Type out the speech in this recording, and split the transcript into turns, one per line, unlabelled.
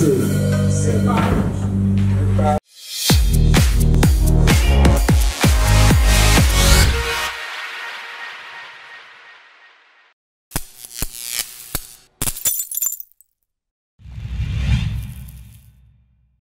Sei. Separamos.